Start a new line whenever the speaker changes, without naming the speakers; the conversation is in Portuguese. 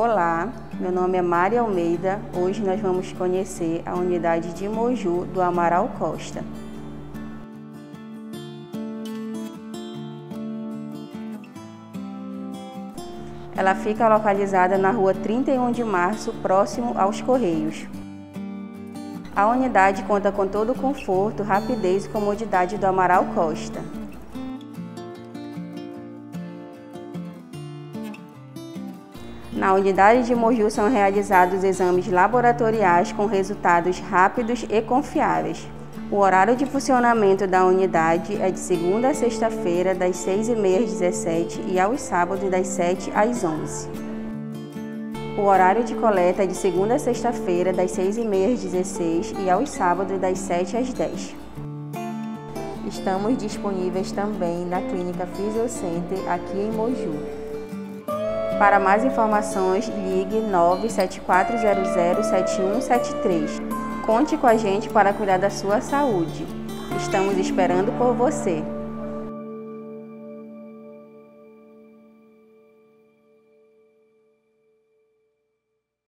Olá, meu nome é Maria Almeida. Hoje nós vamos conhecer a unidade de Moju do Amaral Costa. Ela fica localizada na rua 31 de março, próximo aos Correios. A unidade conta com todo o conforto, rapidez e comodidade do Amaral Costa. Na unidade de Moju são realizados exames laboratoriais com resultados rápidos e confiáveis. O horário de funcionamento da unidade é de segunda a sexta-feira, das 6h30 às 17 e aos sábados, das 7 às 11 O horário de coleta é de segunda a sexta-feira, das 6h30 às 16 e aos sábados, das 7 às 10 Estamos disponíveis também na Clínica Fisiocenter, aqui em Moju. Para mais informações, ligue 974007173. Conte com a gente para cuidar da sua saúde. Estamos esperando por você.